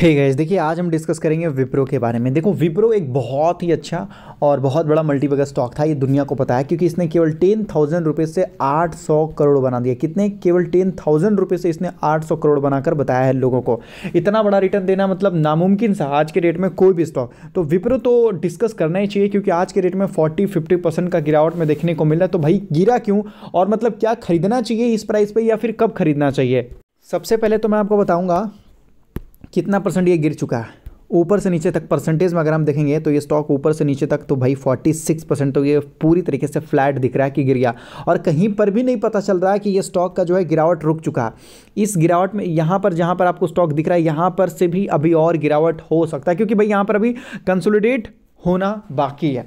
Hey guys देखिए, आज हम डिस्कस करेंगे विप्रो के बारे में। देखो विप्रो एक बहुत ही अच्छा और बहुत बड़ा मल्टीबैगर स्टॉक था, ये दुनिया को पता है, क्योंकि इसने केवल टेन थाउज़ेंड रुपये से आठ सौ करोड़ बना दिया। कितने? केवल टेन थाउज़ेंड रुपये से इसने आठ सौ करोड़ बनाकर बताया है लोगों को। इतना बड़ा रिटर्न देना मतलब नामुमकिन सा, आज के डेट में कोई भी स्टॉक तो विप्रो तो डिस्कस करना ही चाहिए, क्योंकि आज के डेट में फोर्टी फिफ्टी परसेंट का गिरावट में देखने को मिल। रहा है तो भाई, गिरा क्यों? और मतलब क्या खरीदना चाहिए इस प्राइस पर या फिर कब खरीदना चाहिए? सबसे पहले तो मैं आपको बताऊँगा कितना परसेंट ये गिर चुका है? ऊपर से नीचे तक परसेंटेज में अगर हम देखेंगे तो ये स्टॉक ऊपर से नीचे तक तो भाई 46 परसेंट तो ये पूरी तरीके से फ्लैट दिख रहा है कि गिर गया। और कहीं पर भी नहीं पता चल रहा है कि ये स्टॉक का जो है गिरावट रुक चुका है। इस गिरावट में यहाँ पर, जहाँ पर आपको स्टॉक दिख रहा है, यहाँ पर से भी अभी और गिरावट हो सकता है, क्योंकि भाई यहाँ पर अभी कंसोलिडेट होना बाकी है।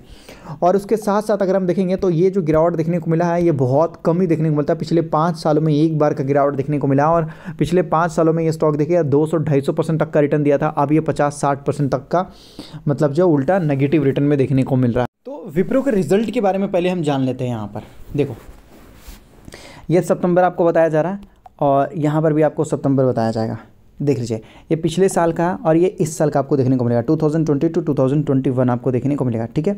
और उसके साथ साथ अगर हम देखेंगे तो ये जो गिरावट देखने को मिला है, ये बहुत कम ही देखने को मिलता है। पिछले पाँच सालों में एक बार का गिरावट देखने को मिला और पिछले पाँच सालों में ये स्टॉक देखिए, दो सौ ढाई सौ परसेंट तक का रिटर्न दिया था। अब ये पचास साठ परसेंट तक का मतलब जो उल्टा नेगेटिव रिटर्न में देखने को मिल रहा है। तो विप्रो के रिज़ल्ट के बारे में पहले हम जान लेते हैं यहाँ पर। देखो, ये सितंबर आपको बताया जा रहा है और यहाँ पर भी आपको सितंबर बताया जाएगा। देख लीजिए ये पिछले साल का और ये इस साल का आपको देखने को मिलेगा 2020 टू 2021 आपको देखने को मिलेगा ठीक है?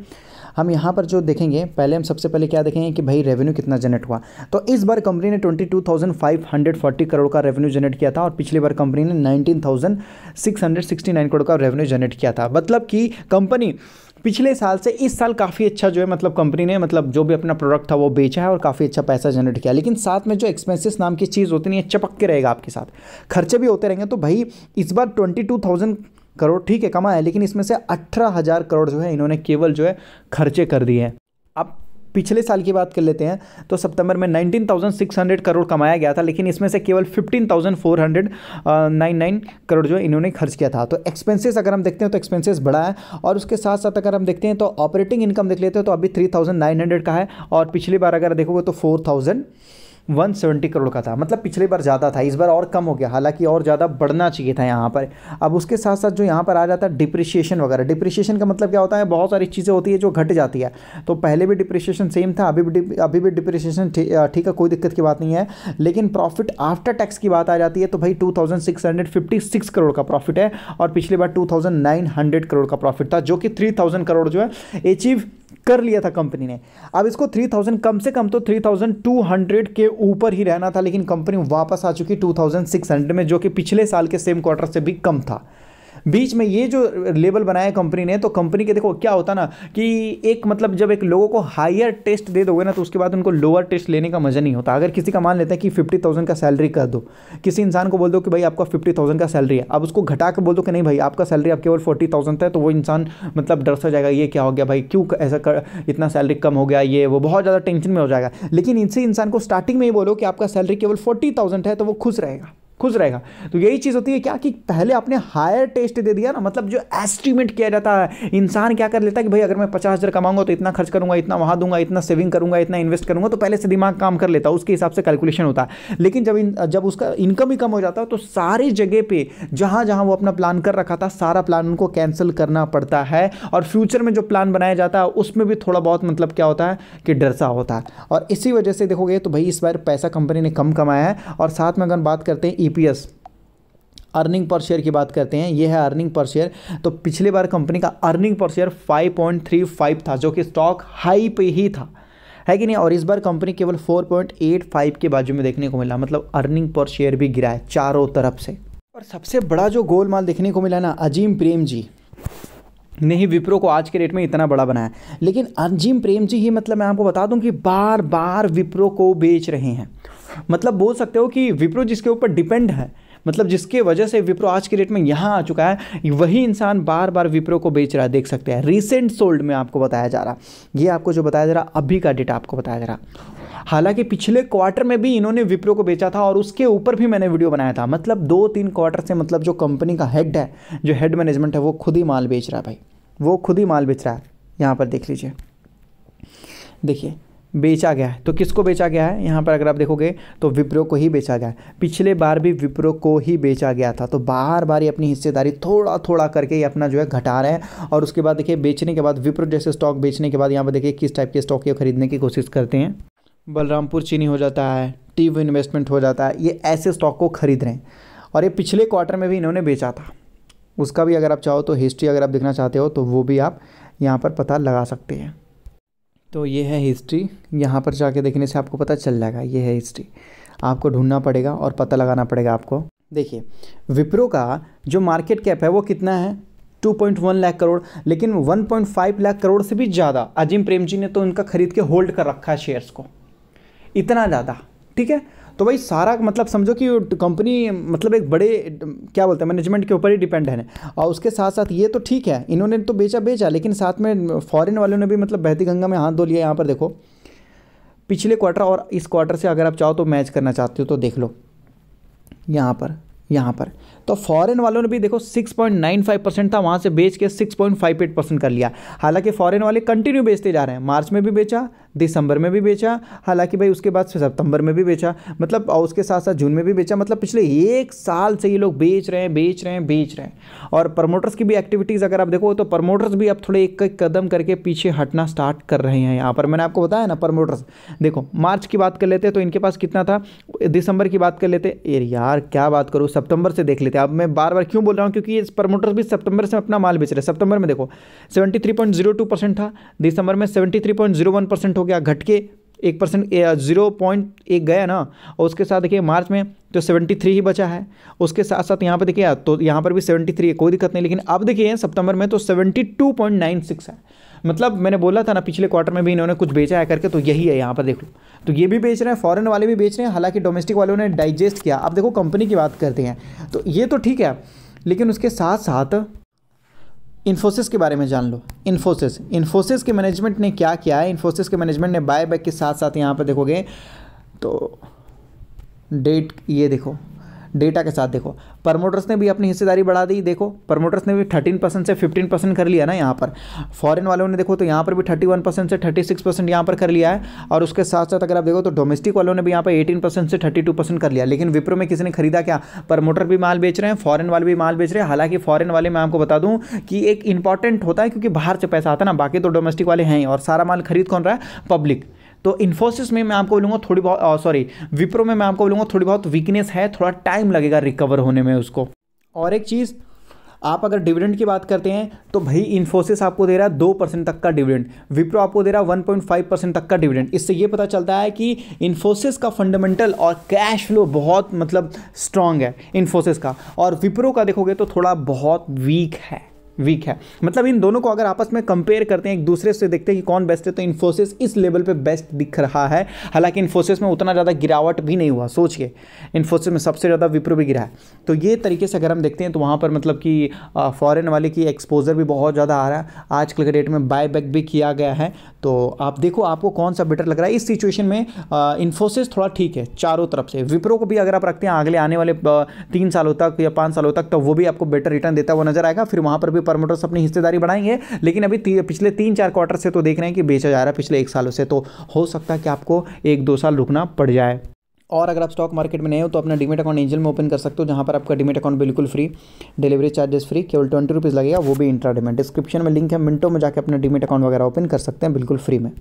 हम यहाँ पर जो देखेंगे पहले हम सबसे पहले क्या देखेंगे कि भाई रेवेन्यू कितना जनरेट हुआ। तो इस बार कंपनी ने 22,540 करोड़ का रेवेन्यू जनरेट किया था और पिछली बार कंपनी ने 19,669 करोड़ का रेवेन्यू जनरेट किया था। मतलब कि कंपनी पिछले साल से इस साल काफ़ी अच्छा जो है मतलब कंपनी ने मतलब जो भी अपना प्रोडक्ट था वो बेचा है और काफ़ी अच्छा पैसा जनरेट किया लेकिन साथ में जो एक्सपेंसिस नाम की चीज़ होती नहीं है चपक के रहेगा आपके साथ। खर्चे भी होते रहेंगे तो भाई इस बार ट्वेंटी टू थाउज़ेंड करोड़ ठीक है कमा है, लेकिन इसमें से अठारह हज़ार करोड़ जो है इन्होंने केवल जो है खर्चे कर दिए हैं। अब पिछले साल की बात कर लेते हैं तो सितंबर में 19,600 करोड़ कमाया गया था लेकिन इसमें से केवल 15,499 करोड़ जो इन्होंने खर्च किया था। तो एक्सपेंसेस अगर हम देखते हैं तो एक्सपेंसेस बढ़ा है और उसके साथ साथ अगर हम देखते हैं तो ऑपरेटिंग इनकम देख लेते हैं तो अभी थ्री का है और पिछली बार अगर देखोगे तो फोर 170 करोड़ का था। मतलब पिछले बार ज़्यादा था, इस बार और कम हो गया। हालाँकि और ज़्यादा बढ़ना चाहिए था यहाँ पर। अब उसके साथ साथ जो यहाँ पर आ जाता है डिप्रिशिएशन वगैरह। डिप्रिशिएशन का मतलब क्या होता है? बहुत सारी चीज़ें होती है जो घट जाती है। तो पहले भी डिप्रिशिएशन सेम था, अभी भी अभी भी डिप्रिशिएशन ठीक है, कोई दिक्कत की बात नहीं है। लेकिन प्रॉफिट आफ्टर टैक्स की बात आ जाती है तो भाई 2656 करोड़ का प्रॉफिट है। और पिछली बार 2900 करोड़ का प्रॉफिट था, जो कि 3000 करोड़ जो है अचीव कर लिया था कंपनी ने। अब इसको 3000 कम से कम तो 3200 के ऊपर ही रहना था, लेकिन कंपनी वापस आ चुकी 2600 में, जो कि पिछले साल के सेम क्वार्टर से भी कम था। बीच में ये जो लेवल बनाया कंपनी ने तो कंपनी के देखो क्या होता ना कि एक मतलब जब एक लोगों को हायर टेस्ट दे दोगे ना तो उसके बाद उनको लोअर टेस्ट लेने का मज़ा नहीं होता। अगर किसी का मान लेते हैं कि फिफ्टी थाउज़ेंड का सैलरी कर दो, किसी इंसान को बोल दो कि भाई आपका फिफ्टी थाउज़ेंड का सैलरी है, अब उसको घटा के बोल दो कि नहीं भाई, आपका सैलरी आप केवल फोर्टी थाउज़ेंड है तो वो इंसान मतलब डर सा जाएगा, ये क्या हो गया भाई, क्यों ऐसा कर, इतना सैलरी कम हो गया, ये, वो बहुत ज़्यादा टेंशन में हो जाएगा। लेकिन इनसे इंसान को स्टार्टिंग में ही बोलो कि आपका सैलरी केवल फोर्टी थाउज़ेंड है तो वो खुश रहेगा। खुश रहेगा। तो यही चीज़ होती है क्या कि पहले आपने हायर टेस्ट दे दिया ना मतलब जो एस्टिमेट किया जाता है इंसान क्या कर लेता है कि भाई अगर मैं पचास हज़ार कमाऊँगा तो इतना खर्च करूँगा इतना वहाँ दूँगा इतना सेविंग करूँगा इतना इन्वेस्ट करूँगा तो पहले से दिमाग काम कर लेता है उसके हिसाब से कैलकुलेशन होता। है लेकिन जब इन, जब उसका इनकम ही कम हो जाता है तो सारी जगह पर जहाँ जहाँ वो अपना प्लान कर रखा था सारा प्लान उनको कैंसिल करना पड़ता है। और फ्यूचर में जो प्लान बनाया जाता है उसमें भी थोड़ा बहुत मतलब क्या होता है कि डर सा होता है। और इसी वजह से देखोगे तो भाई इस बार पैसा कंपनी ने कम कमाया है। और साथ में अगर बात करते हैं ई अर्निंग पर शेयर की बात करते हैं, ये है अर्निंग पर शेयर तो पिछले बार कंपनी का अर्निंग पर शेयर 5.35 था, जो कि स्टॉक हाई पे ही था। है कि नहीं? और इस बार कंपनी केवल 4.85 के बाजू में देखने को मिला मतलब अर्निंग पर शेयर भी गिरा है चारों तरफ़ से। और सबसे बड़ा जो गोल माल देखने को मिला ना, अजीम प्रेम जी। ने ही विप्रो को आज के रेट में इतना बड़ा बनाया। लेकिन अजीम प्रेम जी ही मतलब मैं आपको बता दूँ कि बार बार विप्रो को बेच रहे हैं। मतलब बोल सकते हो कि विप्रो जिसके ऊपर डिपेंड है मतलब जिसके वजह से विप्रो आज के डेट में यहाँ आ चुका है, वही इंसान बार बार विप्रो को बेच रहा है, देख सकते हैं। रिसेंट सोल्ड में आपको बताया जा रहा ये आपको जो बताया जा रहा अभी का डेटा आपको बताया जा रहा हालाँकि पिछले क्वार्टर में भी इन्होंने विप्रो को बेचा था और उसके ऊपर भी मैंने वीडियो बनाया था। मतलब दो तीन क्वार्टर से मतलब जो कंपनी का हेड है, जो हेड मैनेजमेंट है, वो खुद ही माल बेच रहा है भाई। वो खुद ही माल बेच रहा है। यहाँ पर देख लीजिए। देखिए बेचा गया है। तो किसको बेचा गया है? यहाँ पर अगर आप देखोगे तो विप्रो को ही बेचा गया है। पिछले बार भी विप्रो को ही बेचा गया था। तो बार बार ये अपनी हिस्सेदारी थोड़ा थोड़ा करके ये अपना जो है घटा रहे हैं। और उसके बाद देखिए, बेचने के बाद विप्रो जैसे स्टॉक बेचने के बाद यहाँ पर देखिए, किस टाइप के स्टॉक ये खरीदने की कोशिश करते हैं। बलरामपुर चीनी हो जाता है, टीव इन्वेस्टमेंट हो जाता है, ये ऐसे स्टॉक को खरीद रहे हैं। और ये पिछले क्वार्टर में भी इन्होंने बेचा था। उसका भी अगर आप चाहो तो हिस्ट्री अगर आप देखना चाहते हो तो वो भी आप यहाँ पर पता लगा सकते हैं। तो ये है हिस्ट्री यहाँ पर जाके देखने से आपको पता चल जाएगा, ये है हिस्ट्री आपको ढूंढना पड़ेगा और पता लगाना पड़ेगा आपको। देखिए, विप्रो का जो मार्केट कैप है वो कितना है? 2.1 लाख करोड़ लेकिन 1.5 लाख करोड़ से भी ज़्यादा अजीम प्रेम जी ने तो उनका खरीद के होल्ड कर रखा है शेयर्स को। इतना ज़्यादा। ठीक है? तो भाई सारा मतलब समझो कि कंपनी मतलब एक बड़े, क्या बोलते हैं मैनेजमेंट के ऊपर ही डिपेंड है। और उसके साथ साथ ये तो ठीक है, इन्होंने तो बेचा बेचा लेकिन साथ में फॉरेन वालों ने भी मतलब बहती गंगा में हाथ धो लिया यहाँ पर देखो। पिछले क्वार्टर और इस क्वार्टर से अगर आप चाहो तो मैच करना चाहते हो तो देख लो। यहाँ पर यहाँ पर। तो फॉरेन वालों ने भी देखो 6.95 परसेंट था, वहाँ से बेच के 6.58 परसेंट कर लिया। हालाँकि फॉरेन वाले कंटिन्यू बेचते जा रहे हैं। मार्च में भी बेचा, दिसंबर में भी बेचा, हालाँकि भाई उसके बाद सितंबर में भी बेचा मतलब और उसके साथ साथ जून में भी बेचा मतलब पिछले एक साल से ये लोग बेच रहे हैं, बेच रहे हैं, बेच रहे हैं। और प्रमोटर्स की भी एक्टिविटीज़ अगर आप देखो तो प्रमोटर्स भी अब थोड़े एक एक कदम करके पीछे हटना स्टार्ट कर रहे हैं यहाँ पर। मैंने आपको बताया ना प्रमोटर्स देखो, मार्च की बात कर लेते तो इनके पास कितना था? दिसंबर की बात कर लेते यार, क्या बात करूँ? सितंबर से देख लेते अब मैं बार बार क्यों बोल रहा हूँ? क्योंकि ये प्रमोटर्स भी सितंबर से अपना माल बेच रहे हैं। सितंबर में देखो, seventy three point zero two percent था। दिसंबर में seventy three point zero one percent हो गया घट के एक परसेंट ज़ीरो पॉइंट एक गया ना, और उसके साथ देखिए मार्च में तो सेवेंटी थ्री ही बचा है। उसके साथ साथ यहाँ पर देखिए तो यहाँ पर भी सेवेंटी थ्री है, कोई दिक्कत नहीं, लेकिन अब देखिए सितंबर में तो seventy two point nine six है। मतलब मैंने बोला था ना, पिछले क्वार्टर में भी इन्होंने कुछ बेचा है करके तो यही है यहाँ पर देख। लो तो ये भी बेच रहे हैं, फॉरेन वाले भी बेच रहे हैं, हालाँकि डोमेस्टिक वालों ने डाइजेस्ट किया। अब देखो कंपनी की बात करते हैं तो ये तो ठीक है, लेकिन उसके साथ साथ इन्फोसिस के बारे में जान लो। इन्फोसिस। इन्फोसिस के मैनेजमेंट ने क्या किया है? इन्फोसिस के मैनेजमेंट ने बाय बैक के साथ साथ यहाँ पर देखोगे तो डेट ये देखो। डेटा के साथ देखो। प्रमोटर्स ने भी अपनी हिस्सेदारी बढ़ा दी, देखो। प्रमोटर्स ने भी थर्टीन परसेंट से फिफ्टीन परसेंट कर लिया ना यहाँ पर। फॉरेन वालों ने देखो तो यहाँ पर भी थर्टी वन परसेंट से थर्टी सिक्स परसेंट यहाँ पर कर लिया है। और उसके साथ साथ अगर आप देखो तो डोमेस्टिक वालों ने भी यहाँ पर एटीन परसेंट से थर्टी टू परसेंट कर लिया। लेकिन विप्रो में किसी ने खरीदा क्या? प्रमोटर भी माल बेच रहे हैं फॉरन वाले भी माल बेच रहे हैं। हालाँकि फॉरन वाले मैं आपको बता दूँ कि एक इंपॉर्टेंट होता है क्योंकि बाहर से पैसा आता है ना, बाकी तो डोमेस्टिक वाले हैं और सारा माल खरीद कौन रहा है? पब्लिक तो इन्फोसिस में मैं आपको बोलूँगा थोड़ी बहुत सॉरी विप्रो में मैं आपको बोलूँगा थोड़ी बहुत वीकनेस है, थोड़ा टाइम लगेगा रिकवर होने में उसको। और एक चीज़, आप अगर डिविडेंड की बात करते हैं तो भाई इन्फोसिस आपको दे रहा है दो परसेंट तक का डिविडेंड विप्रो आपको दे रहा है वन पॉइंट फाइव परसेंट तक का डिविडेंड इससे ये पता चलता है कि इन्फोसिस का फंडामेंटल और कैश फ्लो बहुत मतलब स्ट्रांग है इन्फोसिस का। और विप्रो का देखोगे तो थोड़ा बहुत वीक है। वीक है। मतलब इन दोनों को अगर आपस में कंपेयर करते हैं, एक दूसरे से देखते हैं कि कौन बेस्ट है तो इन्फोसिस इस लेवल पे बेस्ट दिख रहा है। हालाँकि इन्फोसिस में उतना ज़्यादा गिरावट भी नहीं हुआ सोच के इन्फोसिस में सबसे ज़्यादा विप्रो भी गिरा है। तो ये तरीके से अगर हम देखते हैं तो वहाँ पर मतलब कि फॉरन वाले की एक्सपोजर भी बहुत ज़्यादा आ रहा है। आजकल के डेट में बाय बैक भी किया गया है। तो आप देखो, आपको कौन सा बेटर लग रहा है? इस सिचुएशन में इन्फोसिस थोड़ा ठीक है, चारों तरफ़ से। विप्रो को भी अगर आप रखते हैं अगले आने वाले तीन सालों तक या पाँच सालों तक तो वो भी आपको बेटर रिटर्न देता हुआ नज़र आएगा। फिर वहाँ पर भी प्रमोटर्स अपनी हिस्सेदारी बढ़ाएँगे लेकिन अभी ती, पिछले तीन चार क्वार्टर से तो देख रहे हैं कि बेचा जा रहा है पिछले एक सालों से तो हो सकता है कि आपको एक दो साल रुकना पड़ जाए। और अगर आप स्टॉक मार्केट में नए हो तो अपना डिमेट अकाउंट एंजल में ओपन कर सकते हो जहाँ पर आपका डिमेट अकाउंट बिल्कुल फ्री डिलीवरी चार्जेस फ्री केवल ट्वेंटी रुपीज़ लगेगा वो भी इंट्रा डिमेट डिस्क्रिप्शन में लिंक है मिनटों में जाकर अपना डिमेट अकाउंट वगैरह ओपन कर सकते हैं बिल्कुल फ्री में।